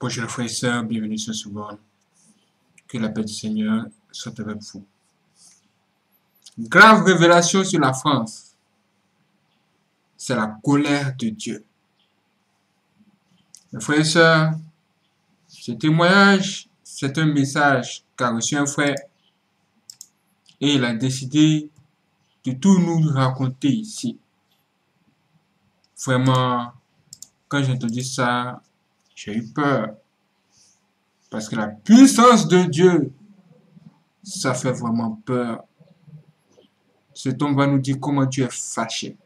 Bonjour frères et sœurs, bienvenue sur ce monde. Que la paix du Seigneur soit avec vous. Grave révélation sur la France. C'est la colère de Dieu. Mes frères et sœurs, ce témoignage, c'est un message qu'a reçu un frère et il a décidé de tout nous raconter ici. Vraiment, quand j'ai entendu ça, j'ai eu peur. Parce que la puissance de Dieu, ça fait vraiment peur. Cet homme va nous dire comment Dieu est fâché.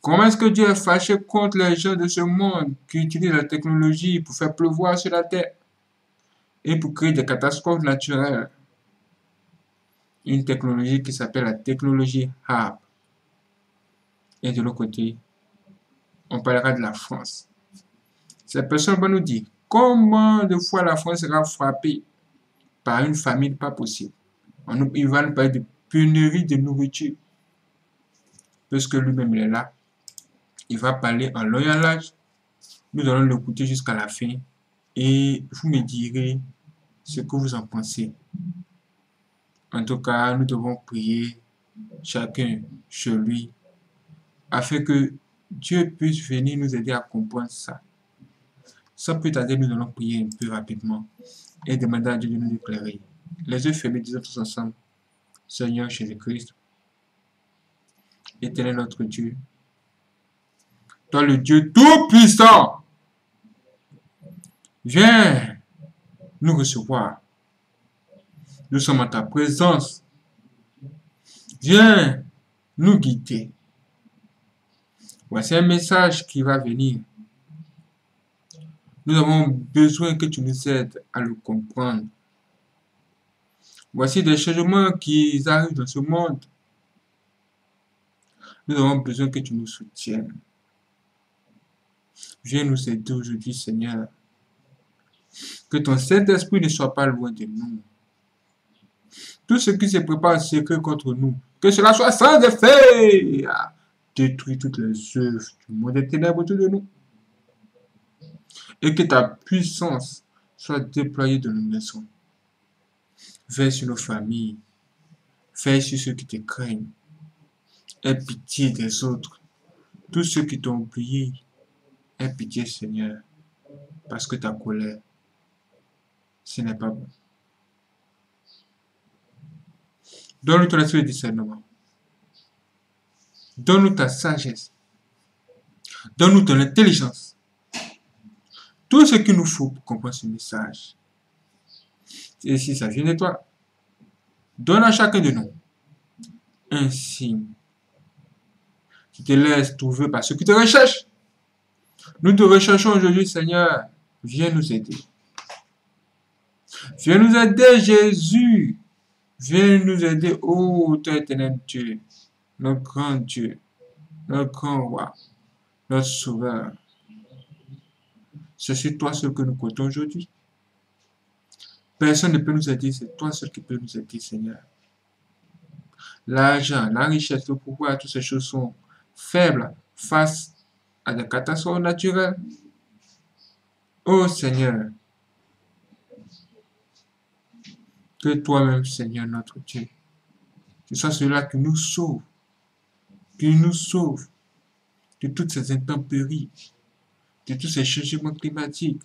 Comment est-ce que Dieu est fâché contre les gens de ce monde qui utilisent la technologie pour faire pleuvoir sur la terre et pour créer des catastrophes naturelles? Une technologie qui s'appelle la technologie HAB. Et de l'autre côté, on parlera de la France. Cette personne va nous dire combien de fois la France sera frappée par une famine pas possible. il va nous parler de pénurie de nourriture. Parce que lui-même est là. Il va parler en loyalage. Nous allons l'écouter jusqu'à la fin. Et vous me direz ce que vous en pensez. En tout cas, nous devons prier chacun chez lui afin que Dieu puisse venir nous aider à comprendre ça. Sans plus tarder, nous allons prier un peu rapidement et demander à Dieu de nous éclairer. Les yeux fermés, disons tous ensemble, Seigneur Jésus-Christ, éternel notre Dieu, toi le Dieu Tout-Puissant, viens nous recevoir. Nous sommes en ta présence. Viens nous guider. Voici un message qui va venir. Nous avons besoin que tu nous aides à le comprendre. Voici des changements qui arrivent dans ce monde. Nous avons besoin que tu nous soutiennes. Viens nous aider aujourd'hui, Seigneur. Que ton Saint-Esprit ne soit pas loin de nous. Tout ce qui se prépare en contre nous, que cela soit sans effet. Détruis toutes les œuvres du monde des ténèbres autour de nous. Et que ta puissance soit déployée dans nos maisons. Veille sur nos familles. Veille sur ceux qui te craignent. Aie pitié des autres. Tous ceux qui t'ont oublié. Aie pitié, Seigneur. Parce que ta colère, ce n'est pas bon. Donne-nous ton esprit de discernement. Donne-nous ta sagesse. Donne-nous ton intelligence. Tout ce qu'il nous faut pour comprendre ce message. Et si ça vient de toi, donne à chacun de nous un signe qui te laisse trouver par ceux qui te recherchent. Nous te recherchons aujourd'hui, Seigneur. Viens nous aider. Viens nous aider, Jésus. Viens nous aider, ô oh, éternel Dieu notre grand Dieu, notre grand roi, notre sauveur. C'est toi seul que nous comptons aujourd'hui. Personne ne peut nous aider, c'est toi seul qui peux nous aider, Seigneur. L'argent, la richesse, le pouvoir, toutes ces choses sont faibles face à des catastrophes naturelles. Oh Seigneur, que toi-même, Seigneur notre Dieu, tu sois celui-là qui nous sauve qu'il nous sauve de toutes ces intempéries, de tous ces changements climatiques,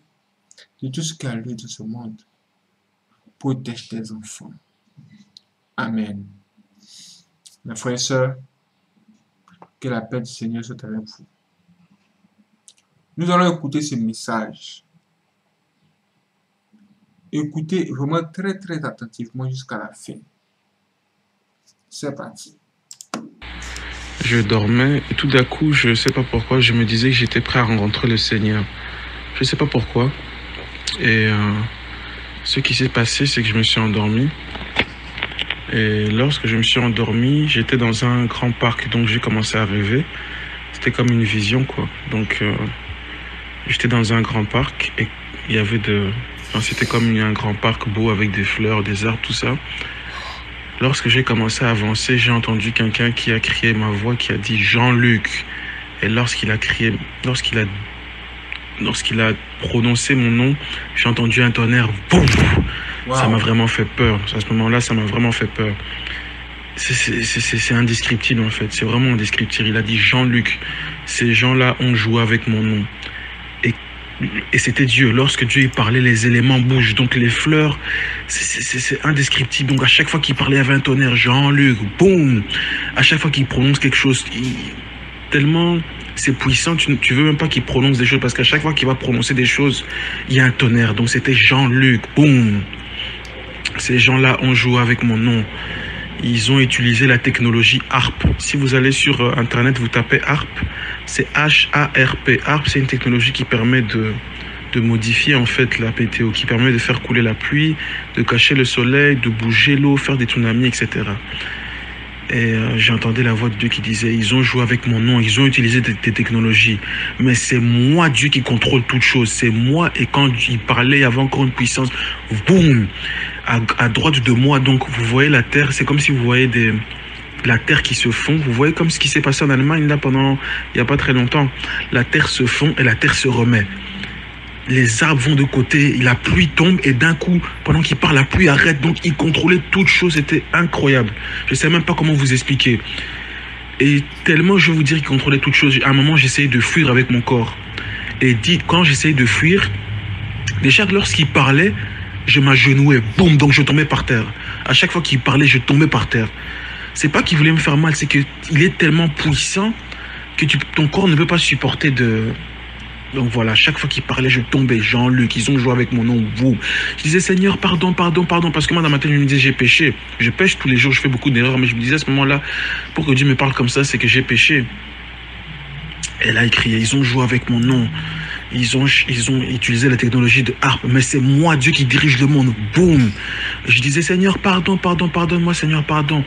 de tout ce qui a lieu dans ce monde. Protège tes enfants. Amen. Mes frères et sœurs, que la paix du Seigneur soit avec vous. Nous allons écouter ce message. Écoutez vraiment très très attentivement jusqu'à la fin. C'est parti. Je dormais et tout d'un coup, je ne sais pas pourquoi, je me disais que j'étais prêt à rencontrer le Seigneur. Je ne sais pas pourquoi. Et euh, ce qui s'est passé, c'est que je me suis endormi. Et lorsque je me suis endormi, j'étais dans un grand parc, donc j'ai commencé à rêver. C'était comme une vision, quoi. Donc, euh, j'étais dans un grand parc et il y avait de. c'était comme un grand parc beau avec des fleurs, des arbres, tout ça. Lorsque j'ai commencé à avancer, j'ai entendu quelqu'un qui a crié ma voix, qui a dit Jean-Luc. Et lorsqu'il a crié, lorsqu'il a lorsqu'il a prononcé mon nom, j'ai entendu un tonnerre, boum Ça m'a vraiment fait peur. À ce moment-là, ça m'a vraiment fait peur. C'est indescriptible en fait, c'est vraiment indescriptible. Il a dit Jean-Luc, ces gens-là ont joué avec mon nom. Et, c'était Dieu. Lorsque Dieu parlait, les éléments bougent. Donc les fleurs, c'est- indescriptible. Donc à chaque fois qu'il parlait, il y avait un tonnerre. Jean-Luc, boum À chaque fois qu'il prononce quelque chose, il- tellement c'est puissant, tu, tu veux même pas qu'il prononce des choses parce qu'à chaque fois qu'il va prononcer des choses, il y a un tonnerre. Donc c'était Jean-Luc, boum Ces gens-là ont joué avec mon nom. Ils ont utilisé la technologie ARP. Si vous allez sur euh, Internet, vous tapez ARP, c'est H-A-R-P. ARP, c'est une technologie qui permet de, de modifier en fait la météo, qui permet de faire couler la pluie, de cacher le soleil, de bouger l'eau, faire des tsunamis, etc. Et euh, j'entendais la voix de Dieu qui disait, ils ont joué avec mon nom, ils ont utilisé des, des technologies, mais c'est moi Dieu qui contrôle toute chose, c'est moi, et quand il parlait, il y avait encore une puissance, boum, à, droite de moi, donc vous voyez la terre, c'est comme si vous voyez la terre qui se fond, vous voyez comme ce qui s'est passé en Allemagne là pendant, il n'y a pas très longtemps, la terre se fond et la terre se remet les arbres vont de côté, la pluie tombe et d'un coup, pendant qu'il parle, la pluie arrête. Donc il contrôlait toute chose, c'était incroyable. Je ne sais même pas comment vous expliquer. Et tellement je vous dire qu'il contrôlait toute chose. À un moment, j'essayais de fuir avec mon corps. Et dit, quand j'essayais de fuir, déjà lorsqu'il parlait, je m'agenouais, boum, donc je tombais par terre. À chaque fois qu'il parlait, je tombais par terre. C'est pas qu'il voulait me faire mal, c'est qu'il est tellement puissant que ton corps ne peut pas supporter de, donc voilà, chaque fois qu'il parlait, je tombais. Jean-Luc, ils ont joué avec mon nom. Vous. Je disais, Seigneur, pardon, pardon, pardon. Parce que moi, dans ma tête, je me disais, j'ai péché. Je pêche tous les jours, je fais beaucoup d'erreurs. Mais je me disais à ce moment-là, pour que Dieu me parle comme ça, c'est que j'ai péché. Et là, il criait, ils ont joué avec mon nom. Ils ont, ils ont utilisé la technologie de harpe, mais c'est moi, Dieu, qui dirige le monde. Boum. Je disais, Seigneur, pardon, pardon, pardonne-moi, Seigneur, pardon.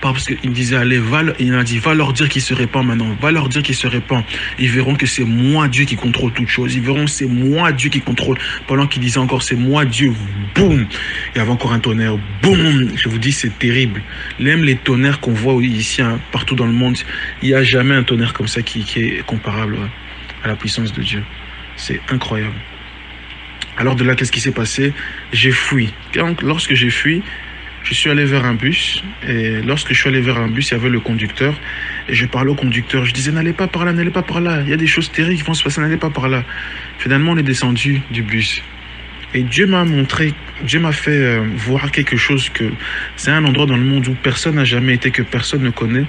Parce qu'il me disait, allez, va, il a dit, va leur dire qu'il se répand maintenant. Va leur dire qu'il se répand. Ils verront que c'est moi, Dieu, qui contrôle toutes choses. Ils verront que c'est moi, Dieu, qui contrôle. Pendant qu'il disait encore, c'est moi, Dieu. Boum. Il y avait encore un tonnerre. Boum. Je vous dis, c'est terrible. Même les tonnerres qu'on voit ici, hein, partout dans le monde, il n'y a jamais un tonnerre comme ça qui, est comparable à la puissance de Dieu. C'est incroyable. Alors de là, qu'est-ce qui s'est passé? J'ai fui. Donc, lorsque j'ai fui, je suis allé vers un bus. Et lorsque je suis allé vers un bus, il y avait le conducteur. Et je parlais au conducteur. Je disais, n'allez pas par là, n'allez pas par là. Il y a des choses terribles qui vont se passer, n'allez pas par là. Finalement, on est descendu du bus. Et Dieu m'a montré, Dieu m'a fait euh, voir quelque chose que c'est un endroit dans le monde où personne n'a jamais été, que personne ne connaît.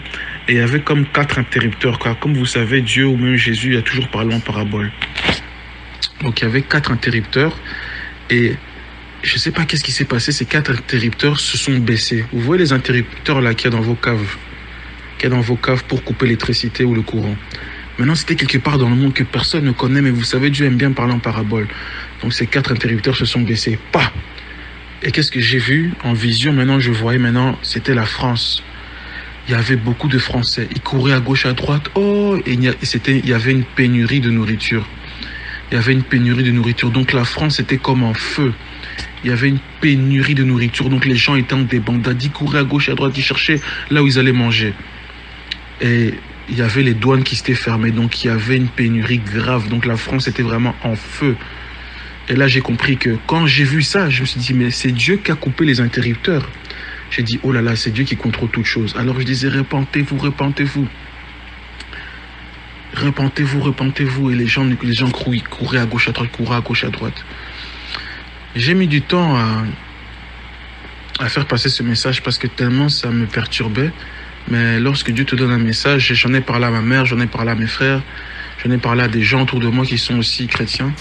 Et il y avait comme quatre interrupteurs. Comme vous savez, Dieu ou même Jésus a toujours parlé en parabole. Donc il y avait quatre interrupteurs et je ne sais pas qu'est-ce qui s'est passé. Ces quatre interrupteurs se sont baissés. Vous voyez les interrupteurs là qu'il y a dans vos caves, qu'il y a dans vos caves pour couper l'électricité ou le courant. Maintenant, c'était quelque part dans le monde que personne ne connaît, mais vous savez, Dieu aime bien parler en parabole. Donc ces quatre interrupteurs se sont baissés. Pas. Et qu'est-ce que j'ai vu en vision? Maintenant, je voyais maintenant, c'était la France. Il y avait beaucoup de Français. Ils couraient à gauche, à droite. Oh, et il y, avait une pénurie de nourriture. Il y avait une pénurie de nourriture. Donc la France était comme en feu. Il y avait une pénurie de nourriture. Donc les gens étaient en débandade. Ils couraient à gauche, à droite. Ils cherchaient là où ils allaient manger. Et il y avait les douanes qui s'étaient fermées. Donc il y avait une pénurie grave. Donc la France était vraiment en feu. Et là, j'ai compris que quand j'ai vu ça, je me suis dit, mais c'est Dieu qui a coupé les interrupteurs. J'ai dit, oh là là, c'est Dieu qui contrôle toutes choses. Alors je disais, repentez-vous, repentez-vous. Repentez-vous, repentez-vous. Et les gens, les gens couraient, couraient à gauche, à droite, couraient à gauche, à droite. J'ai mis du temps à, faire passer ce message parce que tellement ça me perturbait. Mais lorsque Dieu te donne un message, j'en ai parlé à ma mère, j'en ai parlé à mes frères, j'en ai parlé à des gens autour de moi qui sont aussi chrétiens,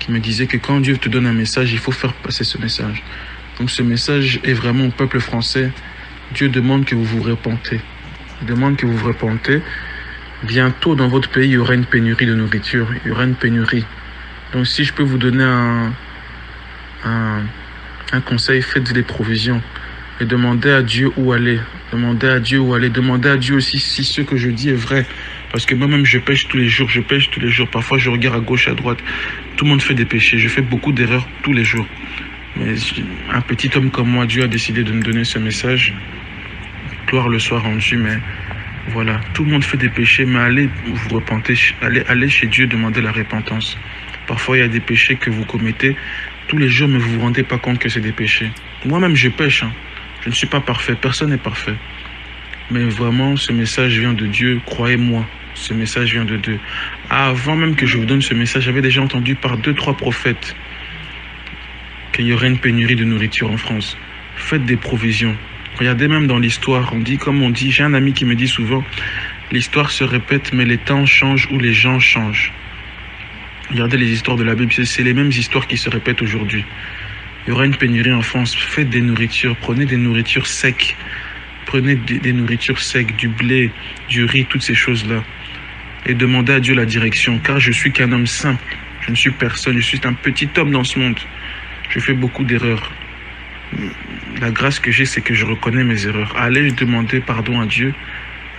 qui me disaient que quand Dieu te donne un message, il faut faire passer ce message. Donc ce message est vraiment au peuple français. Dieu demande que vous vous repentez. Il demande que vous vous repentez. Bientôt dans votre pays, il y aura une pénurie de nourriture. Il y aura une pénurie. Donc si je peux vous donner un, un, un conseil, faites des provisions. Et demandez à Dieu où aller. Demandez à Dieu où aller. Demandez à Dieu aussi si ce que je dis est vrai. Parce que moi-même, je pêche tous les jours. Je pêche tous les jours. Parfois, je regarde à gauche, à droite. Tout le monde fait des péchés. Je fais beaucoup d'erreurs tous les jours. Mais un petit homme comme moi, Dieu a décidé de me donner ce message. Gloire le soit rendu, mais voilà, tout le monde fait des péchés, mais allez vous repenter, allez, chez Dieu demander la repentance. Parfois, il y a des péchés que vous commettez tous les jours, mais vous ne vous rendez pas compte que c'est des péchés. Moi-même, je pêche. hein. Je ne suis pas parfait. Personne n'est parfait. Mais vraiment, ce message vient de Dieu. Croyez-moi, ce message vient de Dieu. Avant même que je vous donne ce message, j'avais déjà entendu par deux, trois prophètes qu'il y aurait une pénurie de nourriture en France. Faites des provisions. Regardez même dans l'histoire, on dit, comme on dit, j'ai un ami qui me dit souvent, l'histoire se répète, mais les temps changent ou les gens changent. Regardez les histoires de la Bible, c'est- les mêmes histoires qui se répètent aujourd'hui. Il y aura une pénurie en France. Faites des nourritures, prenez des nourritures secs. Prenez des, des nourritures secs, du blé, du riz, toutes ces choses-là. Et demandez à Dieu la direction, car je suis qu'un homme simple. Je ne suis personne, je suis un petit homme dans ce monde. Je fais beaucoup d'erreurs. La grâce que j'ai, c'est que je reconnais mes erreurs. Allez demander pardon à Dieu.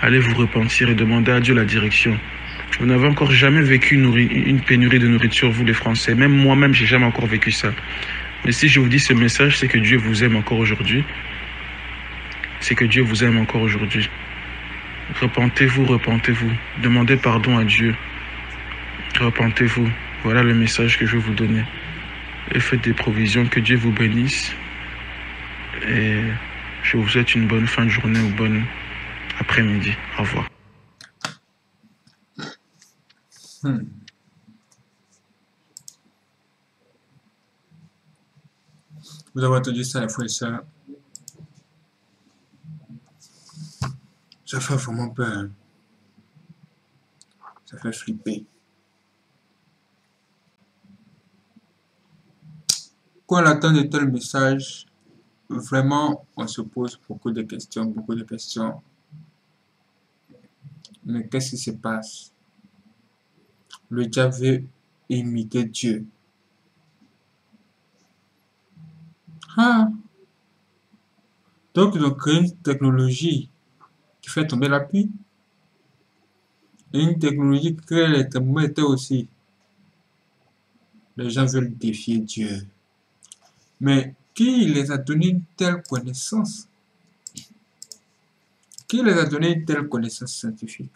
Allez vous repentir et demander à Dieu la direction. Vous n'avez encore jamais vécu une, pénurie de nourriture, vous les Français. Même moi-même, j'ai jamais encore vécu ça. Mais si je vous dis ce message, c'est que Dieu vous aime encore aujourd'hui. C'est que Dieu vous aime encore aujourd'hui. Repentez-vous, repentez-vous. Demandez pardon à Dieu. Repentez-vous. Voilà le message que je veux vous donner. Et faites des provisions. Que Dieu vous bénisse. Et je vous souhaite une bonne fin de journée ou bonne après-midi. Au revoir. Hmm. Vous avez entendu ça, les frères et sœurs. Ça fait vraiment peur. hein. Ça fait flipper. Quand on attend de tels messages, vraiment, on se pose beaucoup de questions, beaucoup de questions. Mais qu'est-ce qui se passe? Le diable veut imiter Dieu. Ah! Donc, ils ont créé une technologie qui fait tomber la pluie. Une technologie qui crée les thermomètres aussi. Les gens veulent défier Dieu. Mais qui les a donné une telle connaissance? Qui les a donné une telle connaissance scientifique?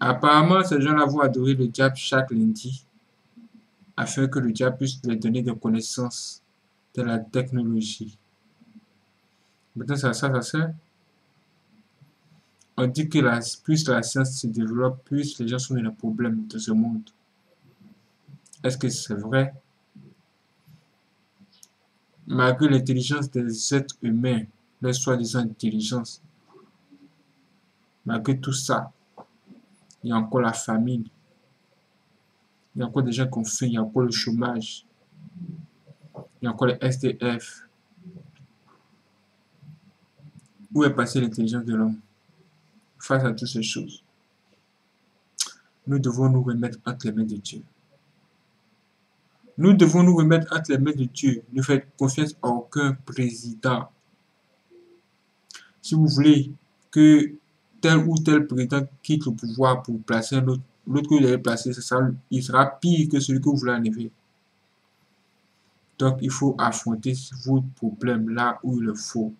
Apparemment, ces gens-là vont adorer le diable chaque lundi afin que le diable puisse leur donner des connaissances de la technologie. Maintenant, ça, ça, ça sert. On dit que plus la science se développe, plus les gens sont dans les problèmes de ce monde. Est-ce que c'est vrai? Malgré l'intelligence des êtres humains, leur soi-disant intelligence, malgré tout ça, il y a encore la famine. Il y a encore des gens qui ont faim, il y a encore le chômage. Il y a encore les SDF. Où est passée l'intelligence de l'homme face à toutes ces choses? Nous devons nous remettre entre les mains de Dieu. Nous devons nous remettre entre les mains de Dieu? Ne faites confiance à aucun président. Si vous voulez que tel ou tel président quitte le pouvoir pour placer un autre, l'autre que vous avez placé, ça sera- il sera pire que celui que vous voulez enlever. Donc, il faut affronter vos problèmes là où il le faut.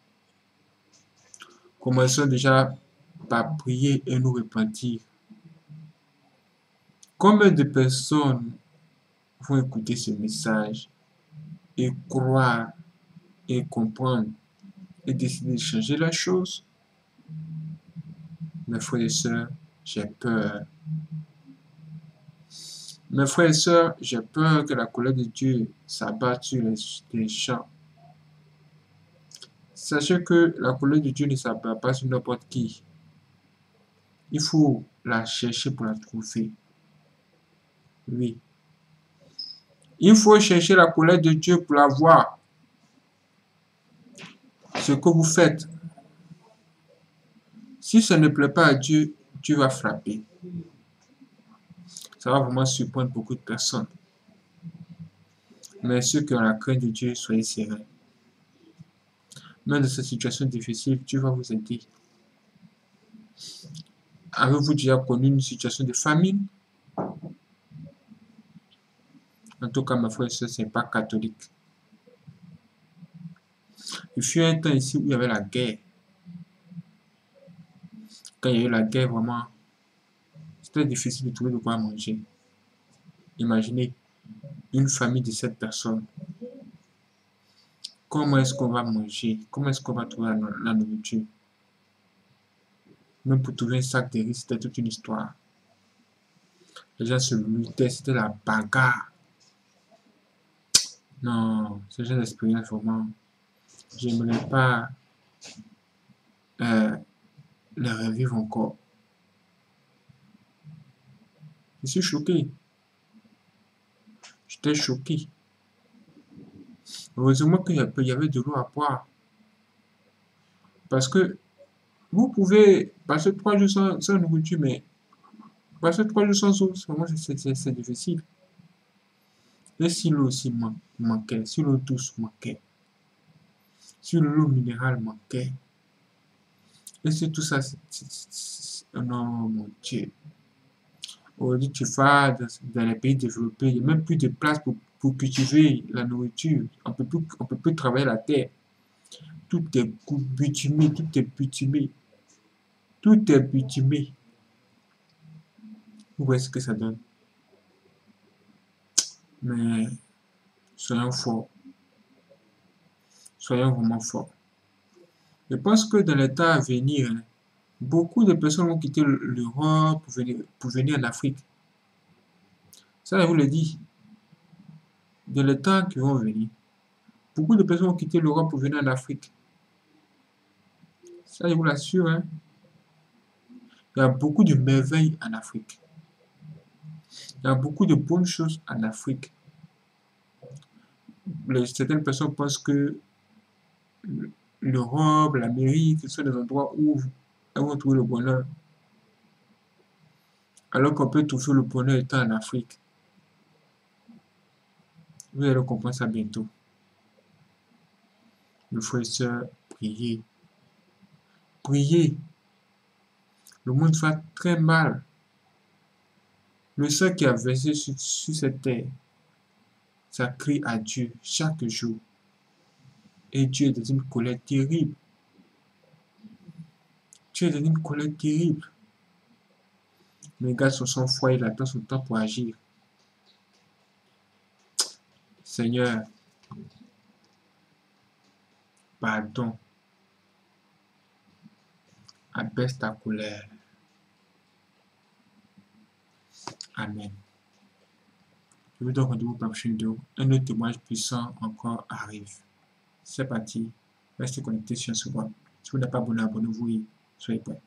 Commençons déjà par prier et nous repentir. Combien de personnes écouter ce message et croire et comprendre et décider de changer la chose? Mes frères et sœurs, j'ai peur. Mes frères et sœurs, j'ai peur que la colère de Dieu s'abatte sur les, les champs. Sachez que la colère de Dieu ne s'abat pas sur n'importe qui. Il faut la chercher pour la trouver. Oui. Il faut chercher la colère de Dieu pour la voir. Ce que vous faites. Si ça ne plaît pas à Dieu, Dieu va frapper. Ça va vraiment surprendre beaucoup de personnes. Mais ceux qui ont la crainte de Dieu, soyez sereins. Même dans cette situation difficile, Dieu va vous aider. Avez-vous déjà connu une situation de famine? En tout cas, ma frère et soeur, ce n'est pas catholique. Il fut un temps ici où il y avait la guerre. Quand il y a eu la guerre, vraiment, c'était difficile de trouver de quoi manger. Imaginez une famille de sept personnes. Comment est-ce qu'on va manger? Comment est-ce qu'on va trouver la, nourriture? Même pour trouver un sac de riz, c'était toute une histoire. Les gens se luttaient, c'était la bagarre. Non, ce genre d'expérience, vraiment, j'aimerais pas euh, le revivre encore. Je suis choqué. J'étais choqué. Heureusement qu'il y avait de l'eau à boire. Parce que vous pouvez passer trois jours sans, nourriture, mais passer trois jours sans eau, c'est difficile. Et si l'eau aussi manquait, si l'eau douce manquait, si l'eau minérale manquait, et si tout ça, non, mon Dieu. Aujourd'hui, tu vas dans, les pays développés, il n'y a même plus de place pour, pour cultiver la nourriture. On ne peut plus travailler la terre. Tout est bitumé, tout est bitumé. Tout est bitumé. Où est-ce que ça donne? Mais soyons forts. Soyons vraiment forts. Je pense que dans les temps à venir, beaucoup de personnes vont quitter l'Europe pour venir, pour venir en Afrique. Ça, je vous le dis. Dans les temps qui vont venir, beaucoup de personnes vont quitter l'Europe pour venir en Afrique. Ça, je vous l'assure. Hein. Il y a beaucoup de merveilles en Afrique. Il y a beaucoup de bonnes choses en Afrique. Certaines personnes pensent que l'Europe, l'Amérique, ce sont des endroits où on va trouver le bonheur. Alors qu'on peut trouver le bonheur étant en Afrique. Vous allez comprendre ça bientôt. Le frère et soeur, priez. Priez. Le monde va très mal. Le sang qui a versé sur, sur cette terre, ça crie à Dieu chaque jour. Et Dieu est dans une colère terrible. Dieu est dans une colère terrible. Mais garde son foi, il attend son temps pour agir. Seigneur, pardon. Abaisse ta colère. Amen. Je vous donne rendez-vous pour la prochaine vidéo. Un autre témoignage puissant encore arrive. C'est parti. Restez connectés sur web. Si vous n'êtes pas abonné, abonnez-vous et soyez prêts.